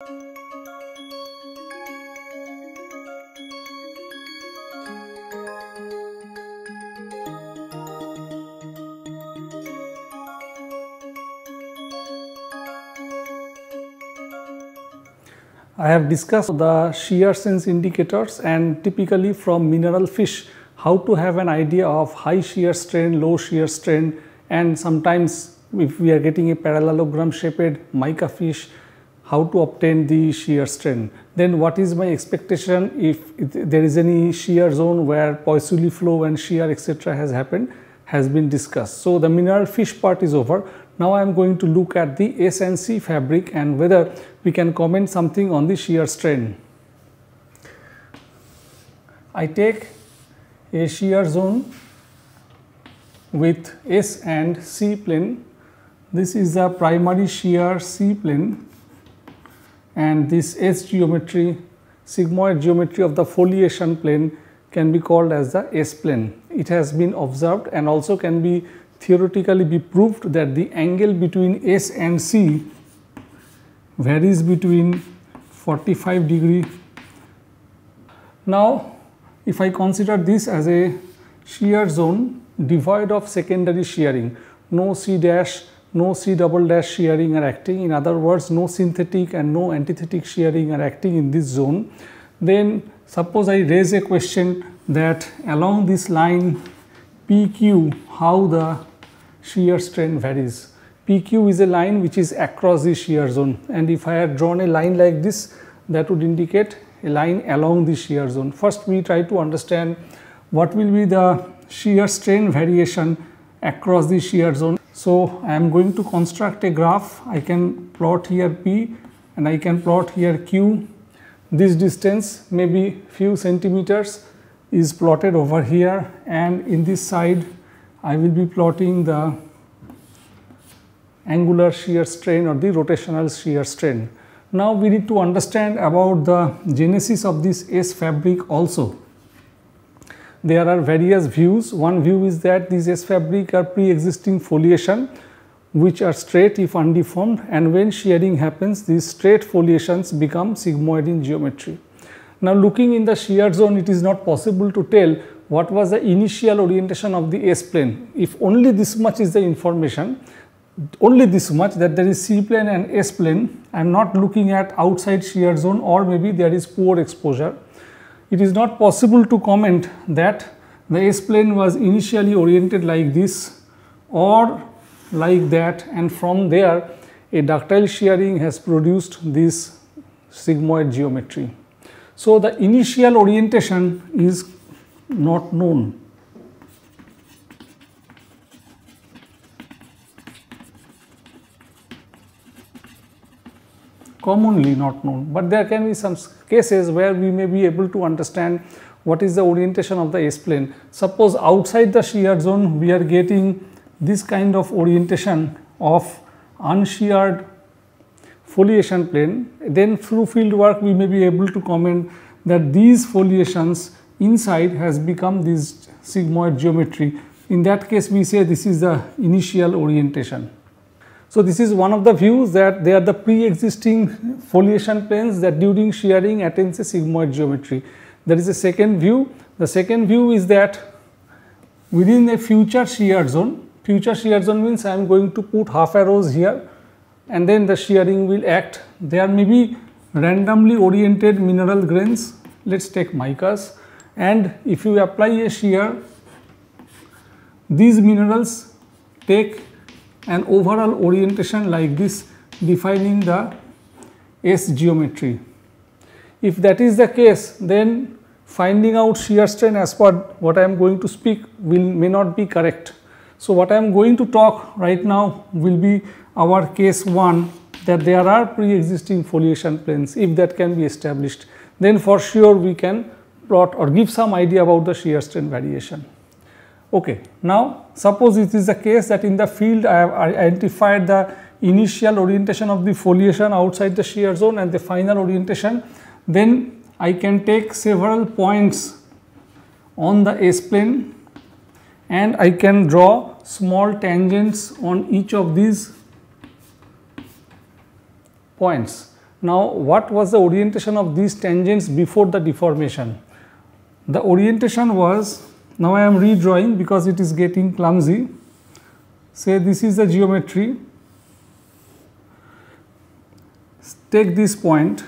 I have discussed the shear sense indicators and typically from mineral fish how to have an idea of high shear strain, low shear strain and sometimes if we are getting a parallelogram shaped mica fish how to obtain the shear strain. Then what is my expectation if there is any shear zone where Poiseuille flow and shear etc. has happened has been discussed. So the mineral fish part is over. Now I am going to look at the S and C fabric and whether we can comment something on the shear strain. I take a shear zone with S and C plane. This is the primary shear C plane and this S geometry, sigmoid geometry of the foliation plane can be called as the S plane. It has been observed and also can be theoretically be proved that the angle between S and C varies between 45 degree. Now, if I consider this as a shear zone devoid of secondary shearing, no C dash, no C double dash shearing are acting, in other words no synthetic and no antithetic shearing are acting in this zone, then suppose I raise a question that along this line PQ how the shear strain varies. PQ is a line which is across the shear zone and if I had drawn a line like this that would indicate a line along the shear zone. First we try to understand what will be the shear strain variation across the shear zone. So I am going to construct a graph. I can plot here P and I can plot here Q. This distance maybe few centimeters is plotted over here and in this side I will be plotting the angular shear strain or the rotational shear strain. Now we need to understand about the genesis of this S fabric also. There are various views. One view is that these S fabric are pre-existing foliation which are straight if undeformed and when shearing happens these straight foliations become sigmoid in geometry. Now looking in the shear zone it is not possible to tell what was the initial orientation of the S plane. If only this much is the information only this much that there is C plane and S plane. I am not looking at outside shear zone or maybe there is poor exposure. It is not possible to comment that the S plane was initially oriented like this or like that and from there a ductile shearing has produced this sigmoid geometry. So, the initial orientation is not known commonly not known, but there can be some cases where we may be able to understand what is the orientation of the S plane. Suppose outside the shear zone we are getting this kind of orientation of unsheared foliation plane, then through field work we may be able to comment that these foliations inside has become this sigmoid geometry. In that case we say this is the initial orientation. So, this is one of the views that they are the pre-existing foliation planes that during shearing attains a sigmoid geometry. There is a second view. The second view is that within a future shear zone, future shear zone means I am going to put half arrows here and then the shearing will act. There may be randomly oriented mineral grains, let us take micas and if you apply a shear, these minerals take an overall orientation like this defining the S geometry. If that is the case then finding out shear strain as per what I am going to speak will may not be correct. So, what I am going to talk right now will be our case 1 that there are pre-existing foliation planes if that can be established then for sure we can plot or give some idea about the shear strain variation. Okay. Now, suppose it is the case that in the field I have identified the initial orientation of the foliation outside the shear zone and the final orientation, then I can take several points on the S plane and I can draw small tangents on each of these points. Now, what was the orientation of these tangents before the deformation? The orientation was, now I am redrawing because it is getting clumsy. Say this is the geometry, take this point,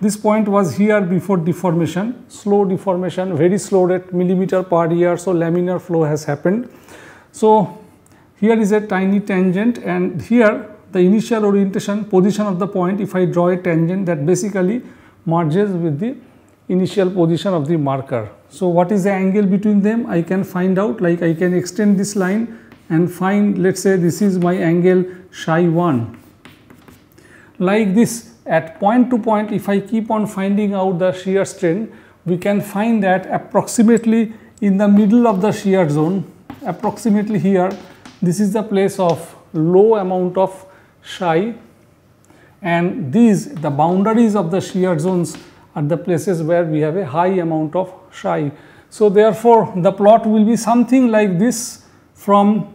this point was here before deformation, slow deformation, very slow rate millimeter per year, so laminar flow has happened. So, here is a tiny tangent and here the initial orientation position of the point if I draw a tangent that basically merges with the initial position of the marker. So, what is the angle between them I can find out like I can extend this line and find let us say this is my angle psi 1. Like this at point to point if I keep on finding out the shear strain we can find that approximately in the middle of the shear zone approximately here this is the place of low amount of psi and these the boundaries of the shear zones are the places where we have a high amount of psi. So, therefore, the plot will be something like this from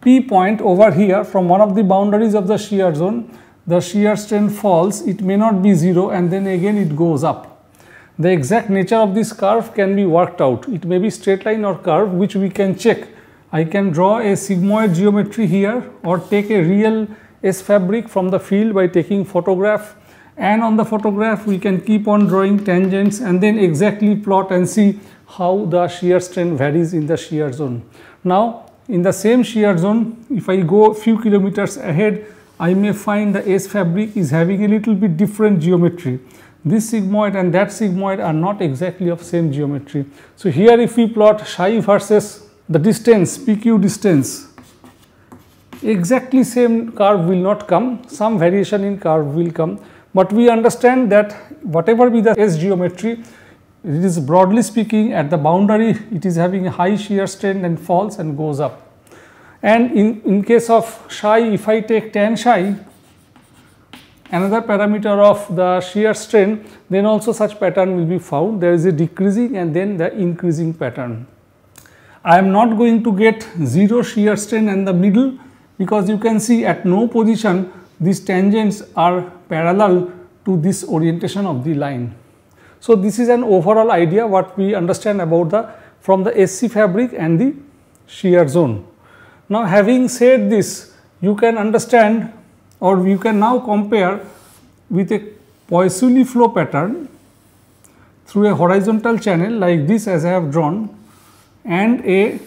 P point over here from one of the boundaries of the shear zone the shear strain falls it may not be 0 and then again it goes up. The exact nature of this curve can be worked out it may be straight line or curve which we can check I can draw a sigmoid geometry here or take a real S fabric from the field by taking photograph and on the photograph we can keep on drawing tangents and then exactly plot and see how the shear strain varies in the shear zone. Now in the same shear zone if I go few kilometers ahead I may find the S fabric is having a little bit different geometry. This sigmoid and that sigmoid are not exactly of same geometry. So here if we plot psi versus the distance PQ distance exactly same curve will not come some variation in curve will come but we understand that whatever be the S geometry it is broadly speaking at the boundary it is having a high shear strain and falls and goes up and in, in case of psi if I take tan psi another parameter of the shear strain then also such pattern will be found there is a decreasing and then the increasing pattern. I am not going to get 0 shear strain in the middle because you can see at no position these tangents are parallel to this orientation of the line. So, this is an overall idea what we understand about the from the SC fabric and the shear zone. Now, having said this you can understand or you can now compare with a Poiseuille flow pattern through a horizontal channel like this as I have drawn and a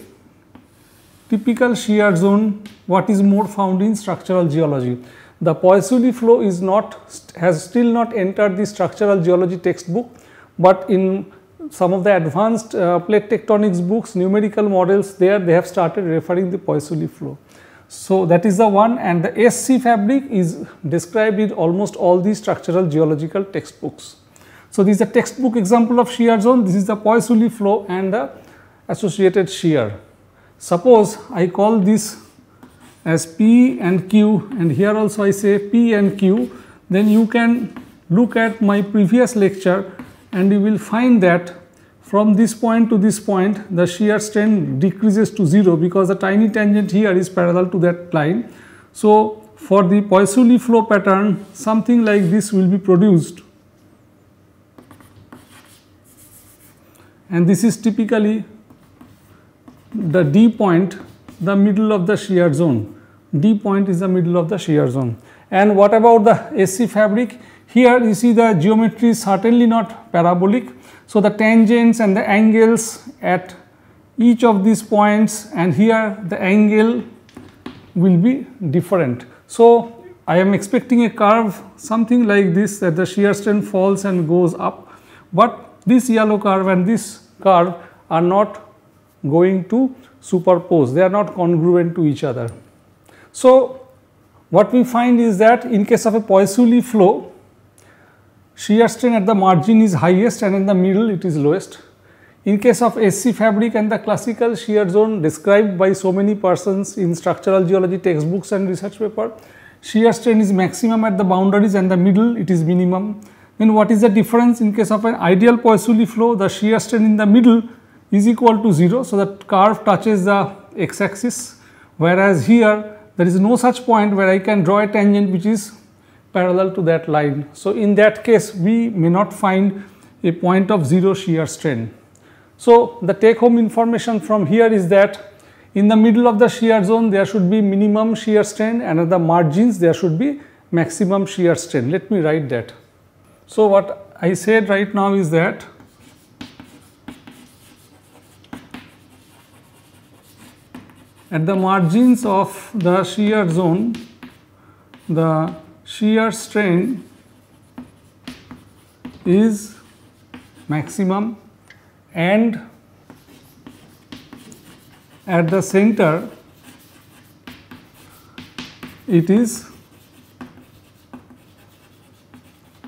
typical shear zone what is more found in structural geology. The Poiseuille flow is not has still not entered the structural geology textbook, but in some of the advanced uh, plate tectonics books numerical models there they have started referring the Poiseuille flow. So, that is the one and the SC fabric is described in almost all the structural geological textbooks. So, this is a textbook example of shear zone, this is the Poiseuille flow and the associated shear. Suppose I call this as P and Q and here also I say P and Q, then you can look at my previous lecture and you will find that from this point to this point the shear strain decreases to 0 because the tiny tangent here is parallel to that line. So, for the Poiseuille flow pattern something like this will be produced and this is typically the D point the middle of the shear zone. D point is the middle of the shear zone. And what about the SC fabric? Here you see the geometry is certainly not parabolic. So, the tangents and the angles at each of these points and here the angle will be different. So, I am expecting a curve something like this that the shear strain falls and goes up, but this yellow curve and this curve are not going to superpose, they are not congruent to each other. So, what we find is that in case of a Poiseuille flow, shear strain at the margin is highest and in the middle it is lowest. In case of SC fabric and the classical shear zone described by so many persons in structural geology textbooks and research paper, shear strain is maximum at the boundaries and the middle it is minimum. Then what is the difference in case of an ideal Poiseuille flow, the shear strain in the middle is equal to 0. So, that curve touches the x axis whereas here there is no such point where I can draw a tangent which is parallel to that line. So, in that case we may not find a point of 0 shear strain. So, the take home information from here is that in the middle of the shear zone there should be minimum shear strain and at the margins there should be maximum shear strain. Let me write that. So, what I said right now is that at the margins of the shear zone the shear strain is maximum and at the center it is.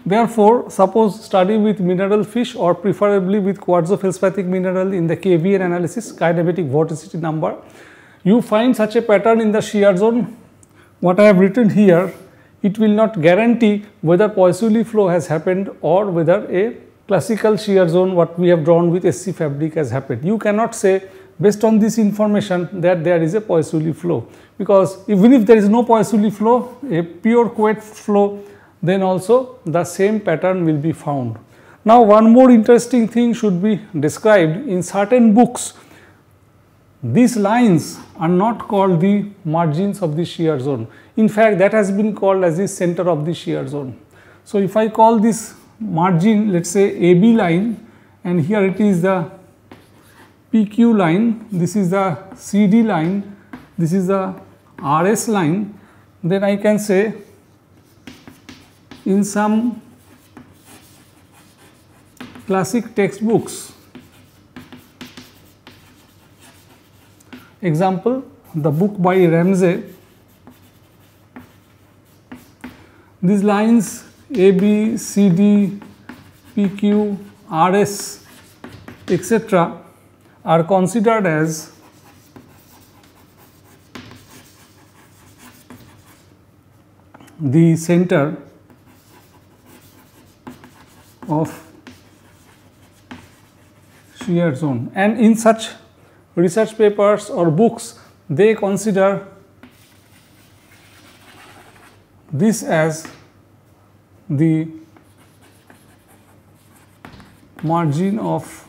Therefore, suppose study with mineral fish or preferably with quartzo-feldspathic mineral in the KVN analysis kinematic vorticity number, you find such a pattern in the shear zone. What I have written here, it will not guarantee whether Poiseuille flow has happened or whether a classical shear zone what we have drawn with SC fabric has happened. You cannot say based on this information that there is a Poiseuille flow because even if there is no Poiseuille flow, a pure Couette flow then also the same pattern will be found. Now one more interesting thing should be described in certain books these lines are not called the margins of the shear zone. In fact, that has been called as the center of the shear zone. So, if I call this margin let us say AB line and here it is the PQ line, this is the CD line, this is the RS line, then I can say in some classic textbooks. Example, the book by Ramsay. These lines A, B, C, D, P, Q, R, S, etc. are considered as the center of shear zone and in such research papers or books they consider this as the margin of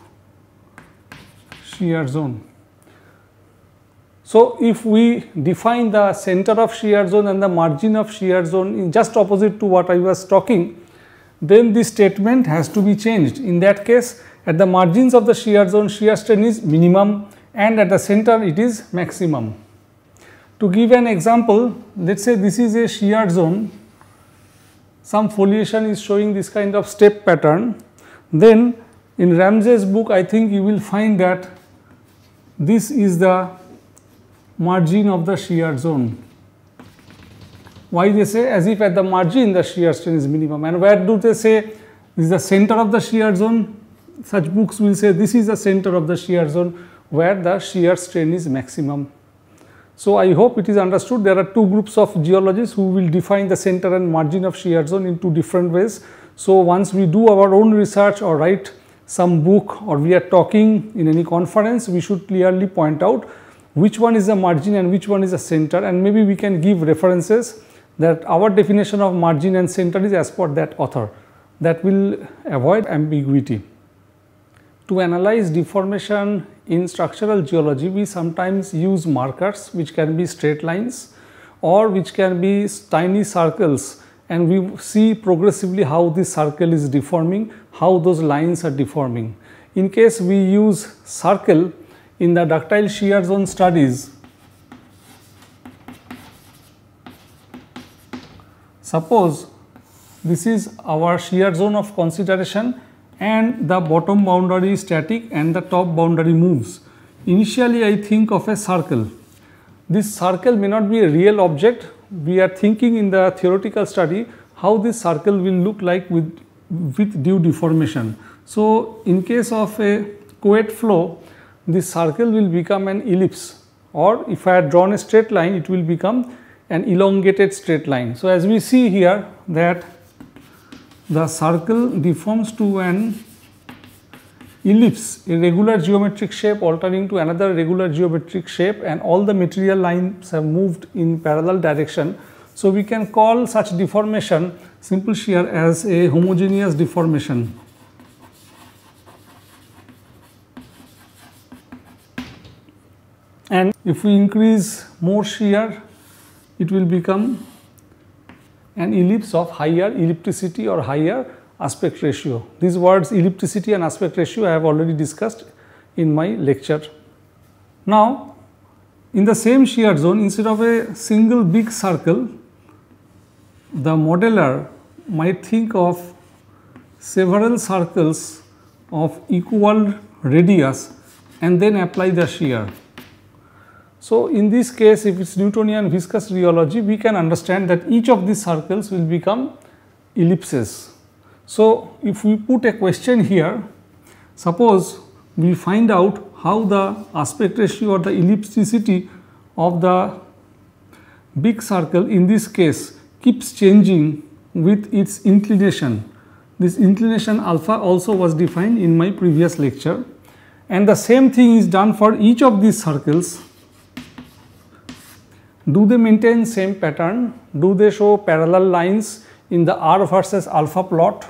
shear zone. So, if we define the center of shear zone and the margin of shear zone in just opposite to what I was talking, then this statement has to be changed. In that case, at the margins of the shear zone, shear strain is minimum and at the center it is maximum. To give an example, let us say this is a shear zone, some foliation is showing this kind of step pattern, then in Ramsay's book I think you will find that this is the margin of the shear zone. Why they say as if at the margin the shear strain is minimum. And where do they say this is the center of the shear zone? Such books will say this is the center of the shear zone where the shear strain is maximum. So, I hope it is understood there are two groups of geologists who will define the center and margin of shear zone in two different ways. So, once we do our own research or write some book or we are talking in any conference, we should clearly point out which one is the margin and which one is the center and maybe we can give references that our definition of margin and center is as per that author that will avoid ambiguity. To analyze deformation in structural geology, we sometimes use markers which can be straight lines or which can be tiny circles and we see progressively how this circle is deforming, how those lines are deforming. In case we use circle in the ductile shear zone studies, Suppose this is our shear zone of consideration and the bottom boundary is static and the top boundary moves. Initially I think of a circle. This circle may not be a real object. We are thinking in the theoretical study how this circle will look like with, with due deformation. So, in case of a Couette flow, this circle will become an ellipse or if I had drawn a straight line, it will become an elongated straight line. So, as we see here that the circle deforms to an ellipse, a regular geometric shape altering to another regular geometric shape and all the material lines have moved in parallel direction. So, we can call such deformation simple shear as a homogeneous deformation. And if we increase more shear, it will become an ellipse of higher ellipticity or higher aspect ratio. These words ellipticity and aspect ratio I have already discussed in my lecture. Now, in the same shear zone instead of a single big circle, the modeler might think of several circles of equal radius and then apply the shear. So, in this case if it is Newtonian viscous rheology we can understand that each of these circles will become ellipses. So, if we put a question here suppose we find out how the aspect ratio or the ellipticity of the big circle in this case keeps changing with its inclination. This inclination alpha also was defined in my previous lecture and the same thing is done for each of these circles do they maintain same pattern? Do they show parallel lines in the R versus alpha plot?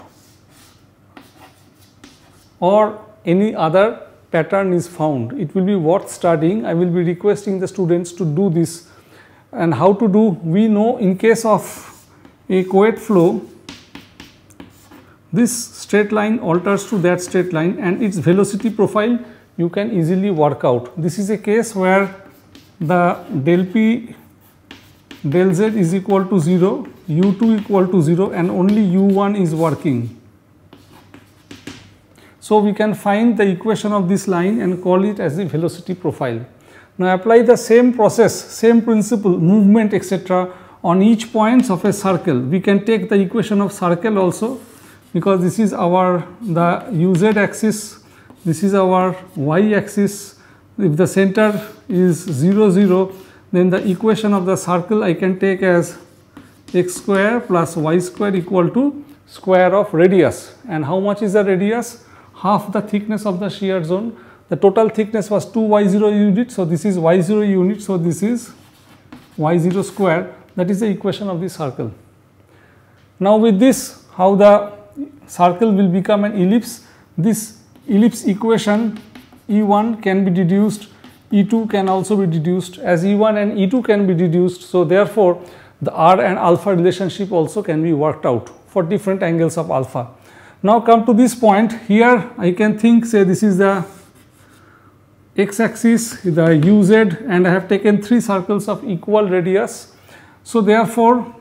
Or any other pattern is found? It will be worth studying. I will be requesting the students to do this. And how to do? We know in case of a Couette flow, this straight line alters to that straight line and its velocity profile you can easily work out. This is a case where the del p del z is equal to 0, u2 equal to 0 and only u1 is working. So, we can find the equation of this line and call it as the velocity profile. Now, apply the same process, same principle, movement etc. on each points of a circle. We can take the equation of circle also because this is our the uz axis, this is our y axis. If the center is 0 0 then the equation of the circle I can take as x square plus y square equal to square of radius. And how much is the radius? Half the thickness of the shear zone. The total thickness was 2 y0 unit so this is y0 unit. So this is y0 square. That is the equation of the circle. Now with this how the circle will become an ellipse? This ellipse equation e1 can be deduced E2 can also be deduced as E1 and E2 can be deduced. So, therefore, the R and alpha relationship also can be worked out for different angles of alpha. Now, come to this point here I can think say this is the x axis the uz and I have taken three circles of equal radius. So, therefore,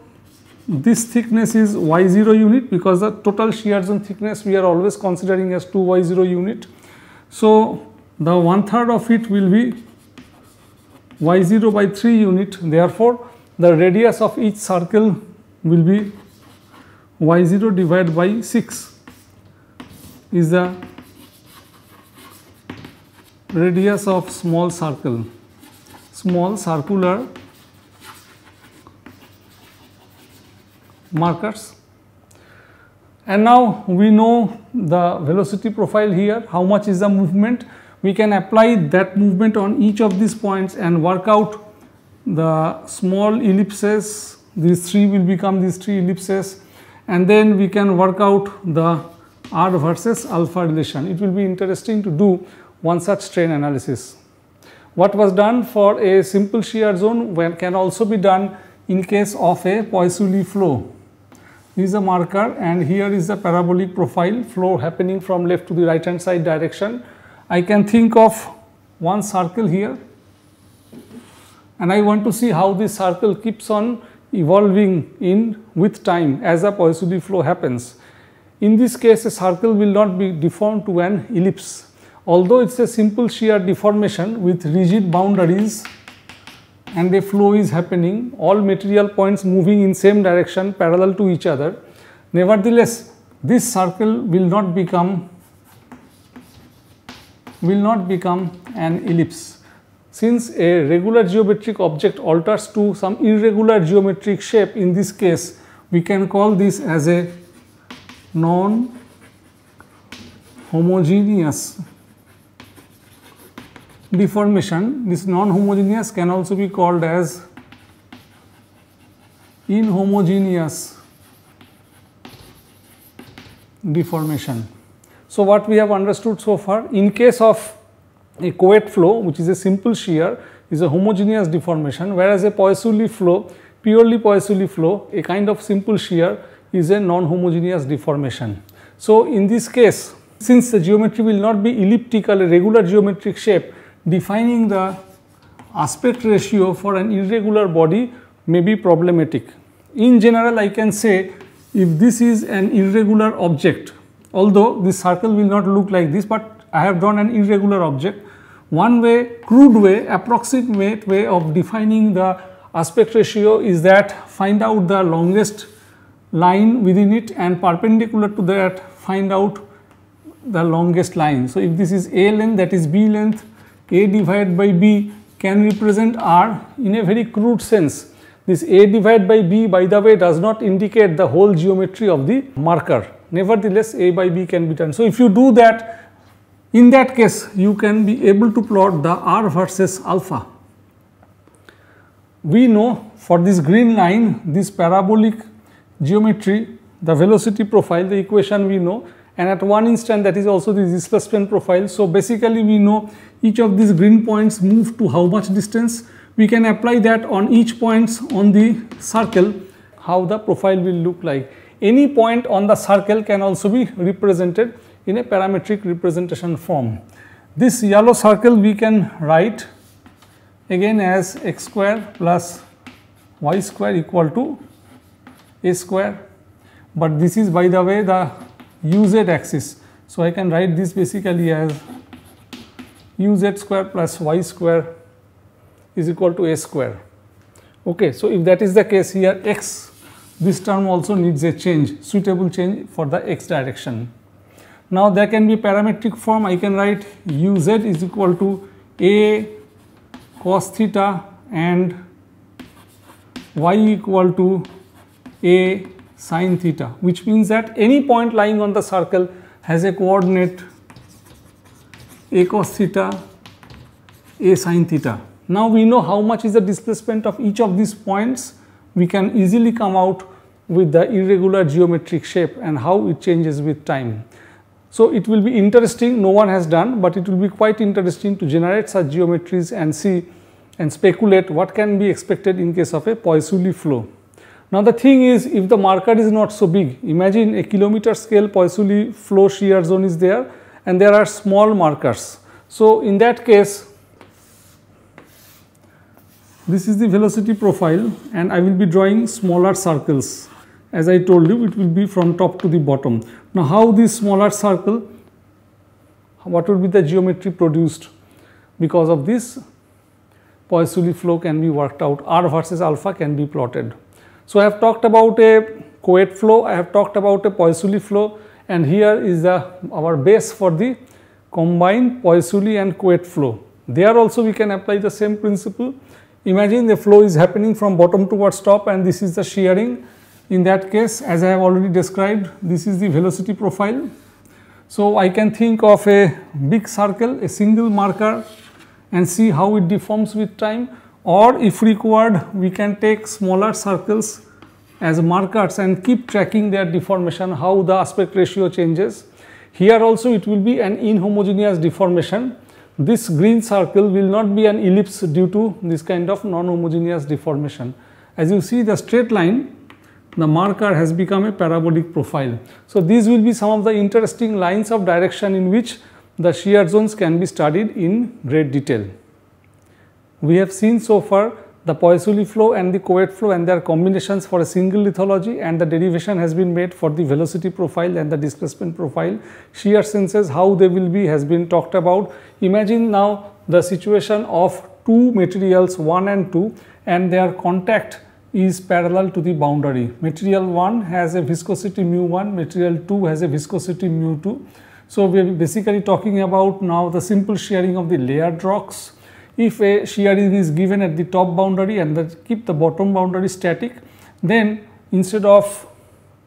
this thickness is y0 unit because the total shear zone thickness we are always considering as 2 y0 unit. So, the one third of it will be y0 by 3 unit. Therefore the radius of each circle will be y0 divided by 6 is the radius of small circle. Small circular markers. And now we know the velocity profile here. How much is the movement we can apply that movement on each of these points and work out the small ellipses. These three will become these three ellipses. And then we can work out the r versus alpha relation. It will be interesting to do one such strain analysis. What was done for a simple shear zone when can also be done in case of a Poiseuille flow. This is a marker and here is the parabolic profile flow happening from left to the right hand side direction I can think of one circle here and I want to see how this circle keeps on evolving in with time as a Poiseuille flow happens. In this case a circle will not be deformed to an ellipse. Although it is a simple shear deformation with rigid boundaries and a flow is happening, all material points moving in same direction parallel to each other. Nevertheless, this circle will not become will not become an ellipse. Since a regular geometric object alters to some irregular geometric shape in this case, we can call this as a non-homogeneous deformation. This non-homogeneous can also be called as inhomogeneous deformation. So, what we have understood so far in case of a Couette flow which is a simple shear is a homogeneous deformation whereas a Poiseuille flow purely Poiseuille flow a kind of simple shear is a non-homogeneous deformation. So, in this case since the geometry will not be elliptical a regular geometric shape defining the aspect ratio for an irregular body may be problematic. In general I can say if this is an irregular object although this circle will not look like this but I have drawn an irregular object one way crude way approximate way of defining the aspect ratio is that find out the longest line within it and perpendicular to that find out the longest line. So, if this is A length that is B length A divided by B can represent R in a very crude sense. This A divided by B by the way does not indicate the whole geometry of the marker. Nevertheless, A by B can be done. So, if you do that in that case you can be able to plot the R versus alpha. We know for this green line this parabolic geometry the velocity profile the equation we know and at one instant that is also the displacement profile. So, basically we know each of these green points move to how much distance we can apply that on each points on the circle how the profile will look like. Any point on the circle can also be represented in a parametric representation form. This yellow circle we can write again as x square plus y square equal to a square but this is by the way the uz axis. So, I can write this basically as uz square plus y square is equal to a square. Okay, so if that is the case here x this term also needs a change suitable change for the x direction. Now there can be parametric form I can write uz is equal to a cos theta and y equal to a sine theta which means that any point lying on the circle has a coordinate a cos theta a sine theta. Now we know how much is the displacement of each of these points we can easily come out with the irregular geometric shape and how it changes with time. So, it will be interesting no one has done, but it will be quite interesting to generate such geometries and see and speculate what can be expected in case of a Poiseuille flow. Now, the thing is if the marker is not so big, imagine a kilometer scale Poiseuille flow shear zone is there and there are small markers. So, in that case this is the velocity profile and I will be drawing smaller circles as I told you it will be from top to the bottom. Now how this smaller circle, what would be the geometry produced because of this Poiseuille flow can be worked out, R versus alpha can be plotted. So I have talked about a Couette flow, I have talked about a Poiseuille flow and here is the our base for the combined Poiseuille and Couette flow. There also we can apply the same principle. Imagine the flow is happening from bottom towards top and this is the shearing in that case, as I have already described, this is the velocity profile. So, I can think of a big circle, a single marker and see how it deforms with time or if required, we can take smaller circles as markers and keep tracking their deformation, how the aspect ratio changes. Here also it will be an inhomogeneous deformation. This green circle will not be an ellipse due to this kind of non-homogeneous deformation. As you see the straight line the marker has become a parabolic profile. So, these will be some of the interesting lines of direction in which the shear zones can be studied in great detail. We have seen so far the Poiseuille flow and the Couette flow and their combinations for a single lithology and the derivation has been made for the velocity profile and the displacement profile. Shear senses how they will be has been talked about. Imagine now the situation of two materials 1 and 2 and their contact is parallel to the boundary. Material 1 has a viscosity mu 1, material 2 has a viscosity mu 2. So, we are basically talking about now the simple shearing of the layered rocks. If a shear is given at the top boundary and the, keep the bottom boundary static, then instead of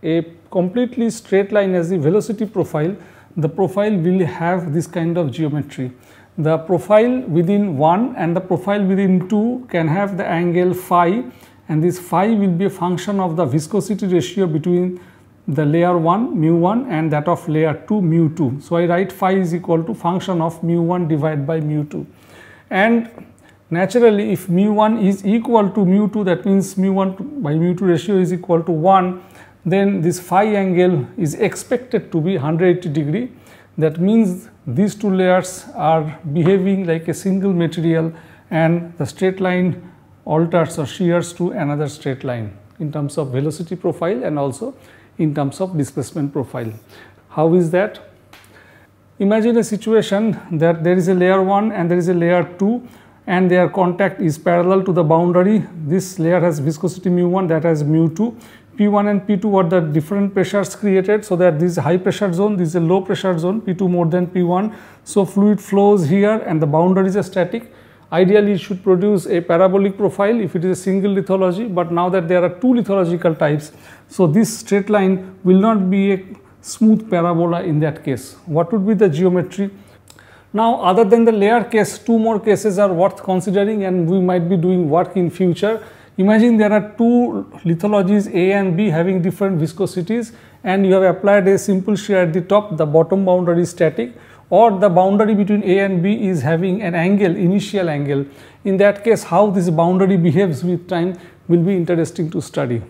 a completely straight line as the velocity profile, the profile will have this kind of geometry. The profile within 1 and the profile within 2 can have the angle phi and this phi will be a function of the viscosity ratio between the layer 1 mu 1 and that of layer 2 mu 2. So, I write phi is equal to function of mu 1 divided by mu 2 and naturally if mu 1 is equal to mu 2 that means mu 1 by mu 2 ratio is equal to 1 then this phi angle is expected to be 180 degree that means these two layers are behaving like a single material and the straight line alters or shears to another straight line in terms of velocity profile and also in terms of displacement profile. How is that? Imagine a situation that there is a layer 1 and there is a layer 2 and their contact is parallel to the boundary. This layer has viscosity mu 1 that has mu 2. P1 and P2 are the different pressures created so that this is high pressure zone, this is a low pressure zone, P2 more than P1. So fluid flows here and the boundary is static Ideally, it should produce a parabolic profile if it is a single lithology, but now that there are two lithological types, so this straight line will not be a smooth parabola in that case. What would be the geometry? Now, other than the layer case, two more cases are worth considering and we might be doing work in future. Imagine there are two lithologies A and B having different viscosities and you have applied a simple shear at the top, the bottom boundary is static or the boundary between A and B is having an angle, initial angle. In that case, how this boundary behaves with time will be interesting to study.